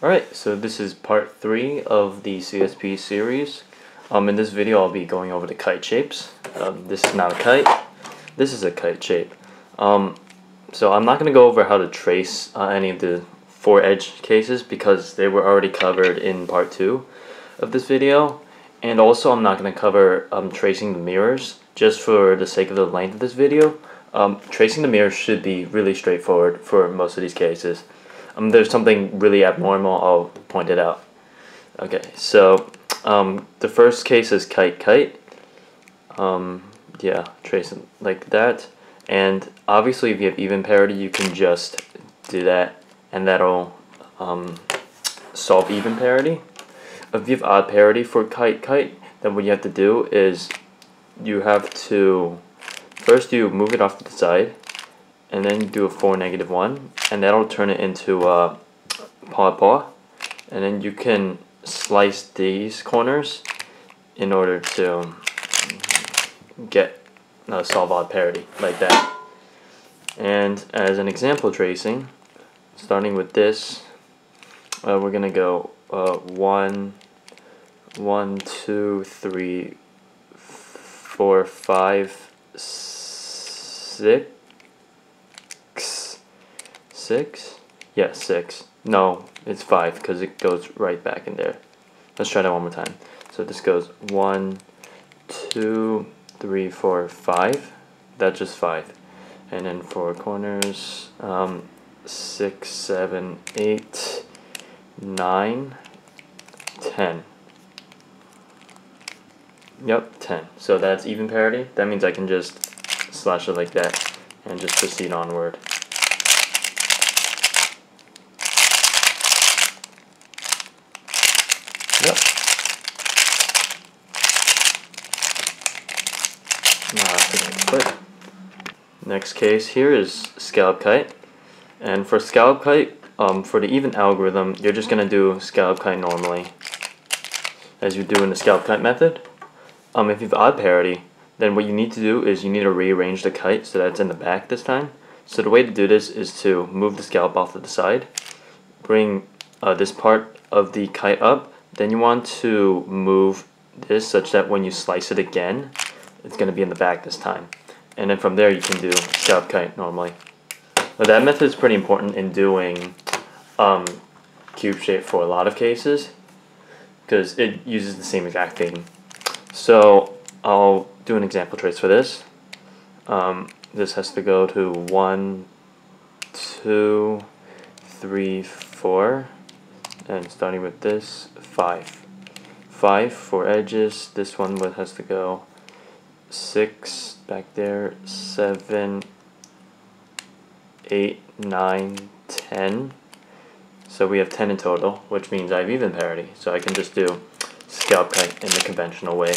Alright, so this is part 3 of the CSP series. Um, in this video I'll be going over the kite shapes. Um, this is not a kite, this is a kite shape. Um, so I'm not going to go over how to trace uh, any of the four edge cases because they were already covered in part 2 of this video. And also I'm not going to cover um, tracing the mirrors just for the sake of the length of this video. Um, tracing the mirrors should be really straightforward for most of these cases um, there's something really abnormal, I'll point it out. Okay, so um, the first case is kite kite. Um, yeah, trace like that. And obviously if you have even parity, you can just do that and that'll um, solve even parity. If you have odd parity for kite kite, then what you have to do is you have to first you move it off to the side and then do a 4 negative 1 and that'll turn it into a paw paw. And then you can slice these corners in order to get a solve odd parity like that. And as an example tracing starting with this uh, we're gonna go uh, one one two three four five six six? Yeah, six. No, it's five because it goes right back in there. Let's try that one more time. So this goes one, two, three, four, five. That's just five. And then four corners, um, six, seven, eight, nine, ten. Yep, 10. So that's even parity. That means I can just slash it like that and just proceed onward. Yep. Next case here is scallop kite. And for scallop kite, um, for the even algorithm, you're just going to do scallop kite normally, as you do in the scallop kite method. Um, if you have odd parity, then what you need to do is you need to rearrange the kite so that it's in the back this time. So the way to do this is to move the scallop off to the side, bring uh, this part of the kite up, then you want to move this such that when you slice it again, it's going to be in the back this time. And then from there you can do scallop kite normally. Now that method is pretty important in doing um, cube shape for a lot of cases because it uses the same exact thing. So I'll do an example trace for this. Um, this has to go to one, two, three, four and starting with this 5 5 for edges. This one has to go 6 back there 7 8 9 10 so we have 10 in total which means I have even parity. So I can just do scallop kite in the conventional way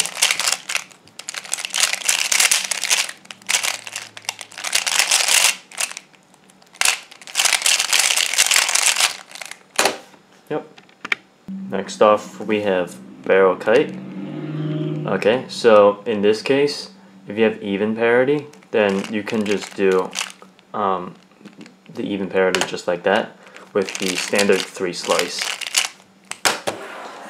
Yep. Next off we have barrel kite. Okay, so in this case, if you have even parity, then you can just do um, the even parity just like that with the standard 3 slice.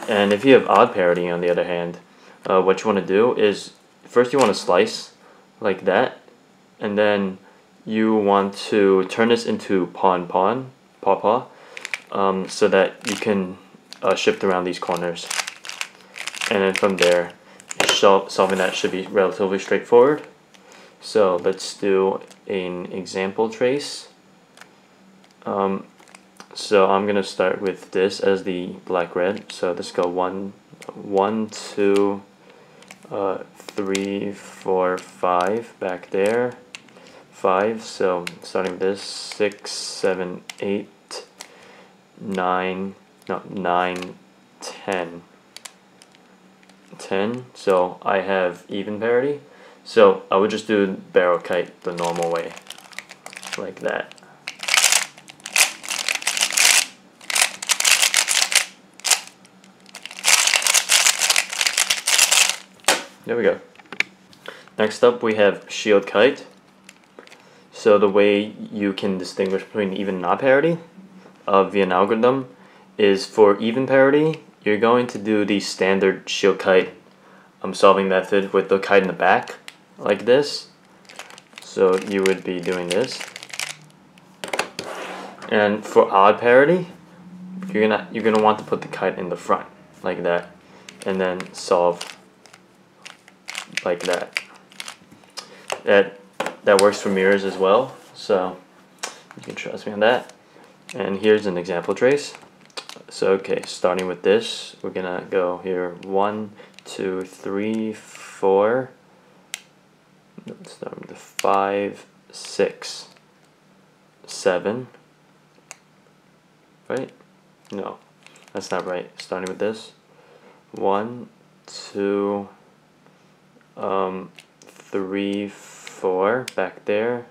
And if you have odd parity on the other hand, uh, what you want to do is first you want to slice like that and then you want to turn this into pawn pawn paw paw um, so that you can uh, shift around these corners. And then from there, solving that should be relatively straightforward. So let's do an example trace. Um, so I'm gonna start with this as the black red. So let's go one, one, two, uh, three, four, five back there, five. So starting with this six, seven, eight, 9, no, 9, 10. 10, so I have even parity. So I would just do barrel kite the normal way, like that. There we go. Next up we have shield kite. So the way you can distinguish between even odd parity of an algorithm is for even parity, you're going to do the standard shield kite um, solving method with the kite in the back, like this. So you would be doing this. And for odd parity, you're gonna you're gonna want to put the kite in the front, like that, and then solve like that. That that works for mirrors as well, so you can trust me on that. And here's an example trace. So okay, starting with this, we're gonna go here one, two, three, four. Let's start with the five, six, seven. Right? No, that's not right. Starting with this, one, two, um, three, four back there,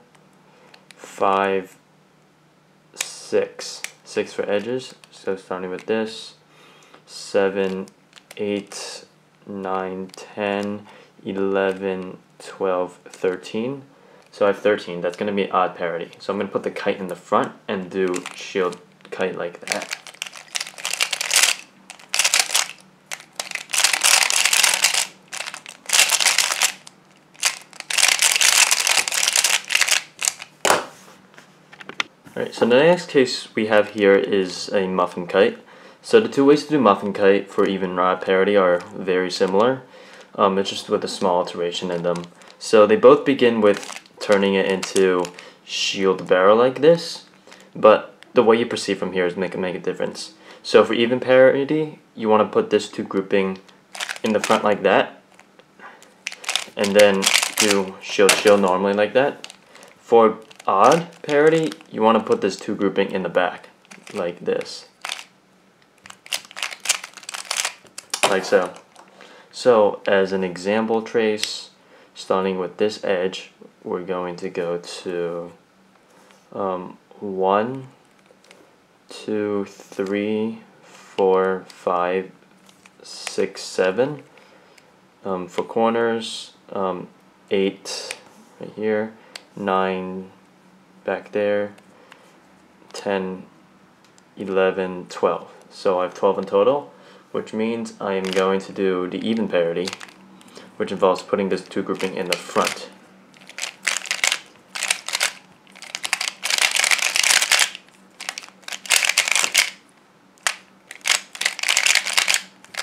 five, six, six for edges. So starting with this, seven, eight, nine, ten, eleven, twelve, thirteen. So I have 13, that's going to be odd parity. So I'm going to put the kite in the front and do shield kite like that. So the next case we have here is a muffin kite. So the two ways to do muffin kite for even rod parity are very similar. Um, it's just with a small alteration in them. So they both begin with turning it into shield barrel like this, but the way you proceed from here is make, a make a difference. So for even parity, you want to put this two grouping in the front like that, and then do shield shield normally like that. For odd parity, you want to put this two grouping in the back, like this. Like so. So as an example trace, starting with this edge, we're going to go to um, one, two, three, four, five, six, seven. Um, for corners, um, eight right here, nine back there. 10 11 12 so I have 12 in total which means I am going to do the even parity which involves putting this two grouping in the front.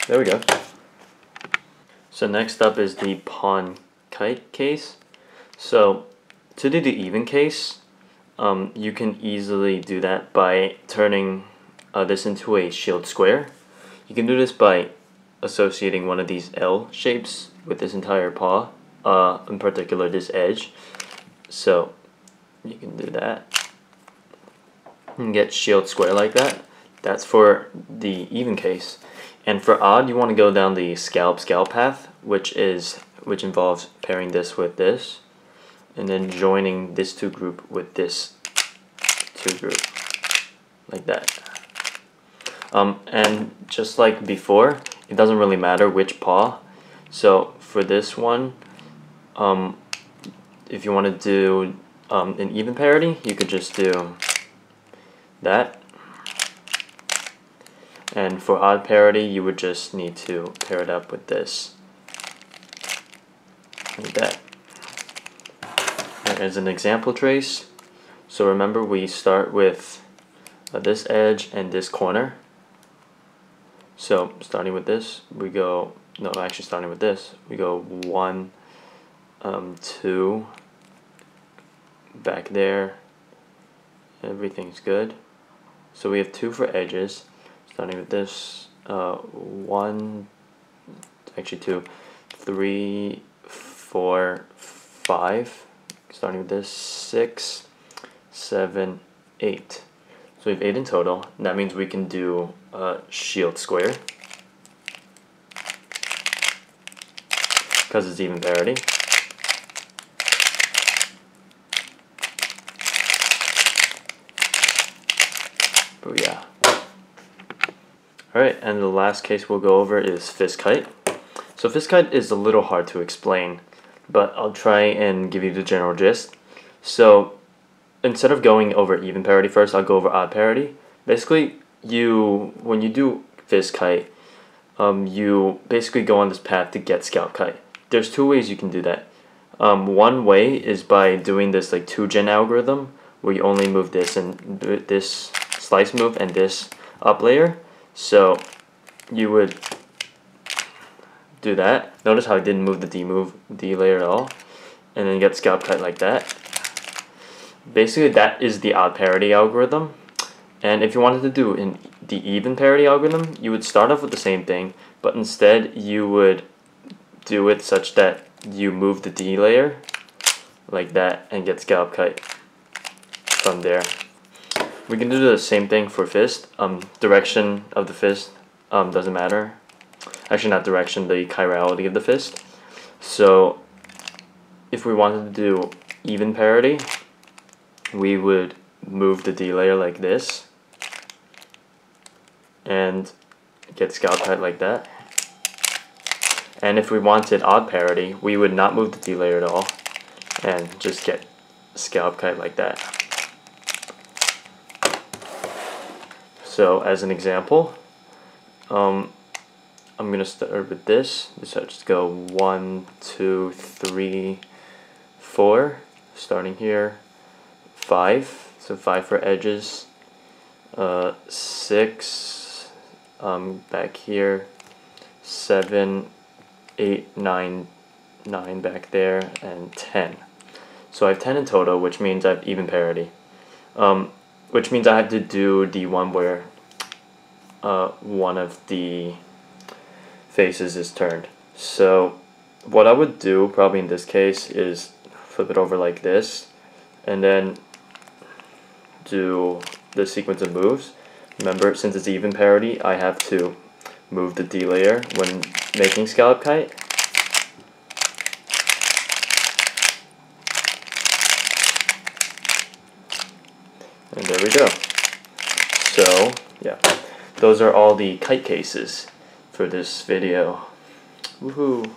There we go. So next up is the paw kite case. So to do the even case um, you can easily do that by turning uh, this into a shield square. You can do this by associating one of these L shapes with this entire paw, uh, in particular this edge. So you can do that and get shield square like that. That's for the even case. And for odd, you want to go down the scallop scallop path, which is which involves pairing this with this and then joining this two group with this two group like that. Um, and just like before it doesn't really matter which paw. So for this one um, if you want to do um, an even parity you could just do that. And for odd parity you would just need to pair it up with this. Like that as an example trace. So remember we start with uh, this edge and this corner. So starting with this, we go, no actually starting with this, we go one, um, two, back there, everything's good. So we have two for edges, starting with this, uh, one, actually two, three, four, five, starting with this six, seven, eight. So we have eight in total. That means we can do a shield square because it's even parity. But yeah. Alright, and the last case we'll go over is fist kite. So fist kite is a little hard to explain but I'll try and give you the general gist. So instead of going over even parity first, I'll go over odd parity. Basically, you when you do fist kite, um, you basically go on this path to get scallop kite. There's two ways you can do that. Um, one way is by doing this like two gen algorithm where you only move this and this slice move and this up layer. So you would do that. Notice how I didn't move the D move D layer at all. And then get scallop kite like that. Basically that is the odd parity algorithm. And if you wanted to do in the even parity algorithm, you would start off with the same thing, but instead you would do it such that you move the D layer like that and get scallop kite from there. We can do the same thing for fist. Um, direction of the fist um, doesn't matter. Actually, not direction, the chirality of the fist. So, if we wanted to do even parity, we would move the D layer like this and get scallop kite like that. And if we wanted odd parity, we would not move the D layer at all and just get scallop kite like that. So as an example, um, I'm gonna start with this. So just go one, two, three, four, starting here, five. So five for edges, uh, six, um, back here, seven, eight, nine, nine back there, and ten. So I have ten in total, which means I have even parity. Um, which means I have to do the one where uh, one of the faces is turned. So what I would do probably in this case is flip it over like this and then do the sequence of moves. Remember, since it's even parity, I have to move the D layer when making scallop kite. And there we go. So, yeah, those are all the kite cases for this video. Woohoo!